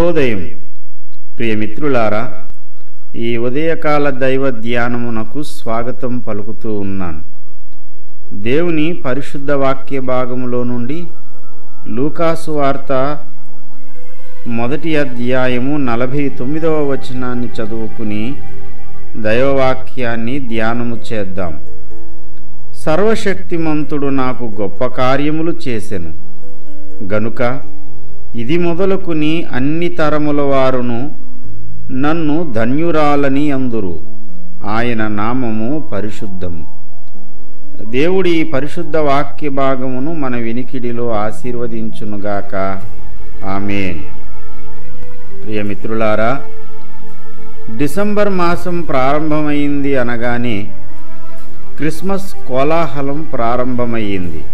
శుభోదయం ప్రియమిత్రులారా ఈ ఉదయకాల దైవ ధ్యానమునకు స్వాగతం పలుకుతూ ఉన్నాను. దేవుని పరిశుద్ధ వాక్య భాగములో నుండి లూకాసు వార్త మొదటి అధ్యాయము నలభై తొమ్మిదవ వచనాన్ని చదువుకుని దైవవాక్యాన్ని ధ్యానము చేద్దాం. సర్వశక్తిమంతుడు నాకు గొప్ప కార్యములు చేసెను. గనుక ఇది మొదలుకుని అన్ని తరముల వారును నన్ను ధన్యురాలని అందురు. ఆయన నామము పరిశుద్ధము. దేవుడి పరిశుద్ధ వాక్య భాగమును మన వినికిడిలో ఆశీర్వదించునుగాక. ఆమెన్. ప్రియమిత్రులారా డిసెంబర్ మాసం ప్రారంభమైంది అనగానే క్రిస్మస్ కోలాహలం ప్రారంభమయ్యింది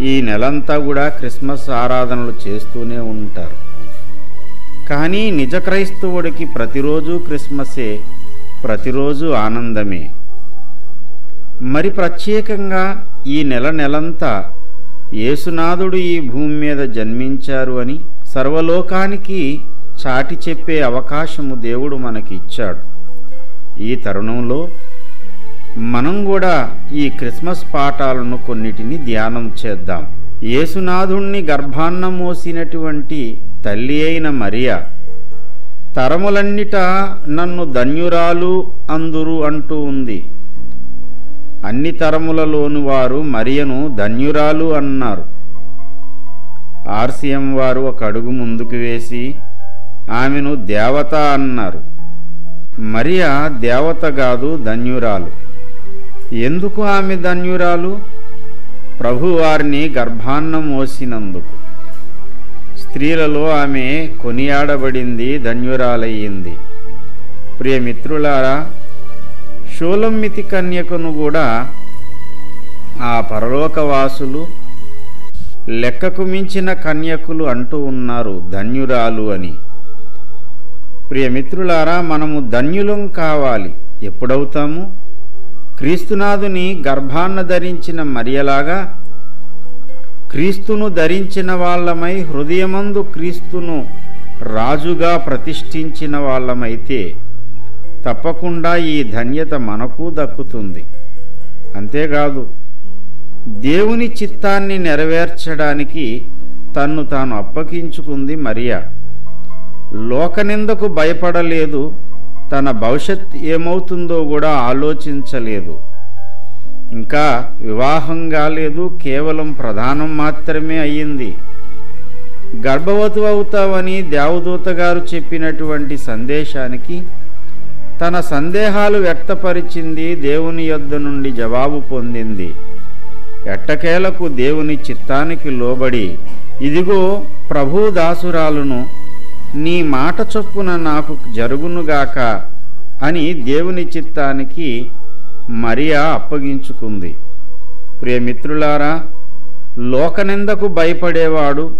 ఈ నెలంతా కూడా క్రిస్మస్ ఆరాధనలు చేస్తూనే ఉంటారు. కానీ నిజ క్రైస్తవుడికి ప్రతిరోజు క్రిస్మసే ప్రతిరోజు ఆనందమే. మరి ప్రత్యేకంగా ఈ నెల నెలంతా యేసునాథుడు ఈ భూమి మీద జన్మించారు అని సర్వలోకానికి చాటి చెప్పే అవకాశము దేవుడు మనకి ఇచ్చాడు ఈ తరుణంలో మనం కూడా ఈ క్రిస్మస్ పాఠాలను కొన్నిటిని ధ్యానం చేద్దాం. యేసునాథుణ్ణి గర్భాన్న మోసినటువంటి తల్లి అయిన మరియా తరములన్నిట నన్ను ధన్యురాలు అందురు అంటూ ఉంది. అన్ని తరములలోని వారు మరియను ధన్యురాలు అన్నారు. ఆర్సీఎం వారు ఒక అడుగు ముందుకు వేసి ఆమెను దేవత అన్నారు. మరియా దేవత కాదు ధన్యురాలు. ఎందుకు ఆమె ధన్యురాలు? ప్రభువారిని గర్భాన్నం గర్భాన్న మోసినందుకు. స్త్రీలలో ఆమె కొనియాడబడింది ధన్యురాలయ్యింది. ప్రియమిత్రులారా షోలమ్మితి కన్యకను కూడా ఆ పరలోకవాసులు లెక్కకు మించిన కన్యకులు అంటూ ఉన్నారు ధన్యురాలు అని. ప్రియమిత్రులారా మనము ధన్యులం కావాలి. ఎప్పుడవుతాము? క్రీస్తునాథుని గర్భాన్న ధరించిన మరియలాగా క్రీస్తును ధరించిన వాళ్ళమై హృదయమందు క్రీస్తును రాజుగా ప్రతిష్ఠించిన వాళ్ళమైతే తప్పకుండా ఈ ధన్యత మనకు దక్కుతుంది. అంతేకాదు దేవుని చిత్తాన్ని నెరవేర్చడానికి తన్ను తాను అప్పగించుకుంది మరియా. లోకనిందకు భయపడలేదు తన భవిష్యత్ ఏమవుతుందో కూడా ఆలోచించలేదు. ఇంకా వివాహం కాలేదు కేవలం ప్రధానం మాత్రమే అయ్యింది. గర్భవతి అవుతావని దేవదూత గారు చెప్పినటువంటి సందేశానికి తన సందేహాలు వ్యక్తపరిచింది దేవుని యొద్ద నుండి జవాబు పొందింది. ఎట్టకేలకు దేవుని చిత్తానికి లోబడి ఇదిగో ప్రభు దాసురాలను నీ మాట చొప్పున నాకు జరుగునుగాక అని దేవుని చిత్తానికి మరియా అప్పగించుకుంది. ప్రియమిత్రులారా లోకనిందకు భయపడేవాడు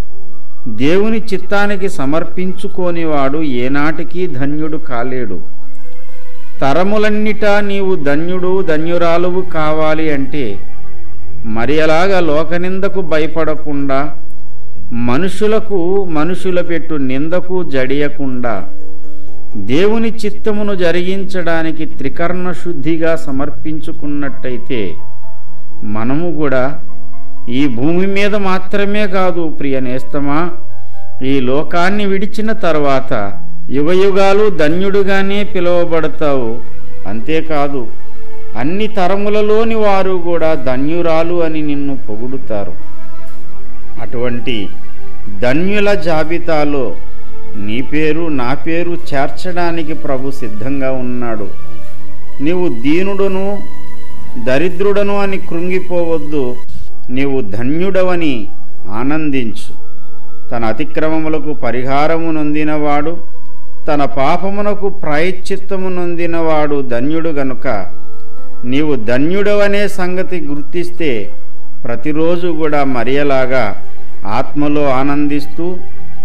దేవుని చిత్తానికి సమర్పించుకోనివాడు ఏనాటికి ధన్యుడు కాలేడు. తరములన్నిటా నీవు ధన్యుడు ధన్యురాలువు కావాలి అంటే మరి అలాగా లోకనిందకు భయపడకుండా మనుషులకు మనుషుల పెట్టు నిందకు జడియకుండా దేవుని చిత్తమును జరిగించడానికి త్రికర్ణ శుద్ధిగా సమర్పించుకున్నట్టయితే మనము కూడా ఈ భూమి మీద మాత్రమే కాదు ప్రియ నేస్తమా ఈ లోకాన్ని విడిచిన తర్వాత యుగయుగాలు ధన్యుడుగానే పిలువబడతావు. అంతేకాదు అన్ని తరములలోని వారు కూడా ధన్యురాలు అని నిన్ను పొగుడుతారు. అటువంటి ధన్యుల జాబితాలో నీ పేరు నా పేరు చేర్చడానికి ప్రభు సిద్ధంగా ఉన్నాడు. నీవు దీనుడును దరిద్రుడను అని కృంగిపోవద్దు. నీవు ధన్యుడవని ఆనందించు. తన అతిక్రమములకు పరిహారము నొందినవాడు తన పాపమునకు ప్రాయశ్చిత్తము నొందినవాడు ధన్యుడు గనుక నీవు ధన్యుడవనే సంగతి గుర్తిస్తే ప్రతిరోజు కూడా మరియలాగా ఆత్మలో ఆనందిస్తూ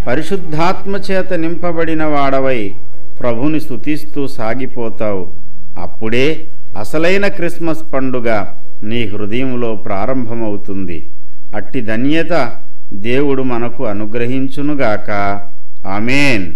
పరిశుద్ధాత్మ చేత నింపబడిన వాడవై ప్రభుని స్తుతిస్తూ సాగిపోతావు. అప్పుడే అసలైన క్రిస్మస్ పండుగ నీ హృదయంలో ప్రారంభమవుతుంది. అట్టి ధన్యత దేవుడు మనకు అనుగ్రహించునుగాక. ఆమెన్.